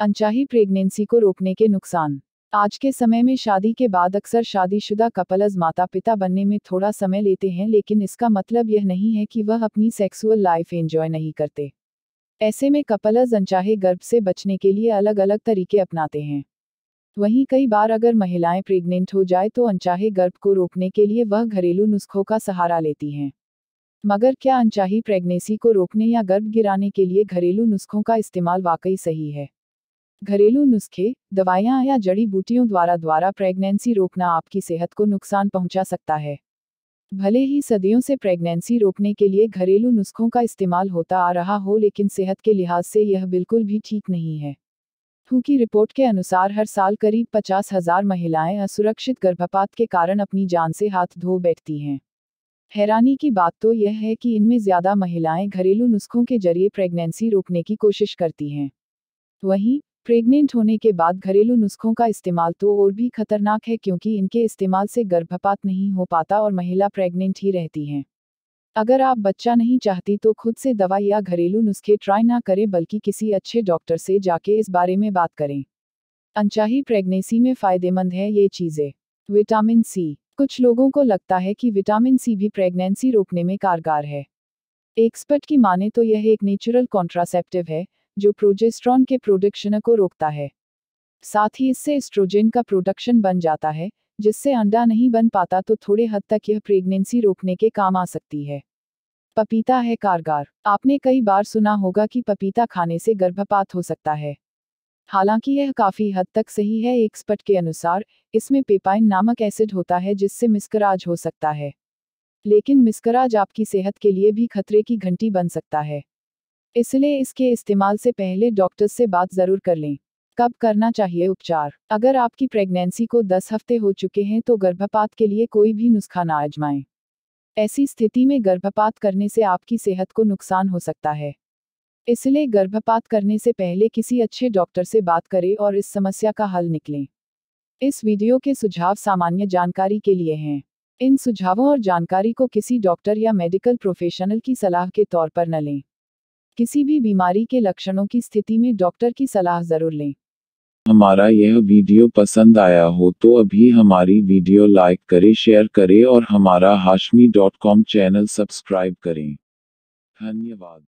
अनचाही pregnancy को रोकने के नुकसान। आज के समय में शादी के बाद अक्सर शादीशुदा कपल्स माता पिता बनने में थोड़ा समय लेते हैं, लेकिन इसका मतलब यह नहीं है कि वह अपनी सेक्सुअल लाइफ एंजॉय नहीं करते। ऐसे में कपल्स अनचाहे गर्भ से बचने के लिए अलग अलग तरीके अपनाते हैं। वहीं कई बार अगर महिलाएँ प्रेग्नेंट हो जाए तो अनचाहे गर्भ को रोकने के लिए वह घरेलू नुस्खों का सहारा लेती हैं। मगर क्या अनचाही प्रेगनेंसी को रोकने या गर्भ गिराने के लिए घरेलू नुस्खों का इस्तेमाल वाकई सही है? घरेलू नुस्खे, दवाइयाँ या जड़ी बूटियों द्वारा द्वारा प्रेगनेंसी रोकना आपकी सेहत को नुकसान पहुँचा सकता है। भले ही सदियों से प्रेगनेंसी रोकने के लिए घरेलू नुस्खों का इस्तेमाल होता आ रहा हो लेकिन सेहत के लिहाज से यह बिल्कुल भी ठीक नहीं है। हु की रिपोर्ट के अनुसार हर साल करीब पचास हज़ार महिलाएँ असुरक्षित गर्भपात के कारण अपनी जान से हाथ धो बैठती हैं। हैरानी की बात तो यह है कि इनमें ज़्यादा महिलाएँ घरेलू नुस्खों के ज़रिए प्रेगनेंसी रोकने की कोशिश करती हैं। वहीं, प्रेग्नेंट होने के बाद घरेलू नुस्खों का इस्तेमाल तो और भी खतरनाक है क्योंकि इनके इस्तेमाल से गर्भपात नहीं हो पाता और महिला प्रेग्नेंट ही रहती हैं। अगर आप बच्चा नहीं चाहती तो खुद से दवा या घरेलू नुस्खे ट्राई ना करें बल्कि किसी अच्छे डॉक्टर से जाके इस बारे में बात करें। अनचाही प्रेगनेंसी में फ़ायदेमंद है ये चीज़ें। विटामिन सी कुछ लोगों को लगता है कि विटामिन सी भी प्रेगनेंसी रोकने में कारगर है। एक्सपर्ट की माने तो यह एक नेचुरल कॉन्ट्रासेप्टिव है, जो प्रोजेस्ट्रॉन के प्रोडक्शन को रोकता है। साथ ही इससे एस्ट्रोजन का प्रोडक्शन बन जाता है, जिससे अंडा नहीं बन पाता तो थोड़े हद तक यह प्रेगनेंसी रोकने के काम आ सकती है। पपीता है कारगर। आपने कई बार सुना होगा कि पपीता खाने से गर्भपात हो सकता है। हालाँकि यह काफ़ी हद तक सही है एक्सपर्ट के अनुसार, इसमें पेपाइन नामक एसिड होता है जिससे मिस्कराज हो सकता है। लेकिन मिस्कराज आपकी सेहत के लिए भी खतरे की घंटी बन सकता है। इसलिए इसके इस्तेमाल से पहले डॉक्टर से बात ज़रूर कर लें। कब करना चाहिए उपचार? अगर आपकी प्रेगनेंसी को 10 हफ़्ते हो चुके हैं तो गर्भपात के लिए कोई भी नुस्खा ना आजमाएँ। ऐसी स्थिति में गर्भपात करने से आपकी सेहत को नुकसान हो सकता है। इसलिए गर्भपात करने से पहले किसी अच्छे डॉक्टर से बात करें और इस समस्या का हल निकलें। इस वीडियो के सुझाव सामान्य जानकारी के लिए हैं। इन सुझावों और जानकारी को किसी डॉक्टर या मेडिकल प्रोफेशनल की सलाह के तौर पर न लें। किसी भी बीमारी के लक्षणों की स्थिति में डॉक्टर की सलाह ज़रूर लें। हमारा यह वीडियो पसंद आया हो तो अभी हमारी वीडियो लाइक करें, शेयर करें और हमारा Hashmi dot com channel subscribe करें। धन्यवाद।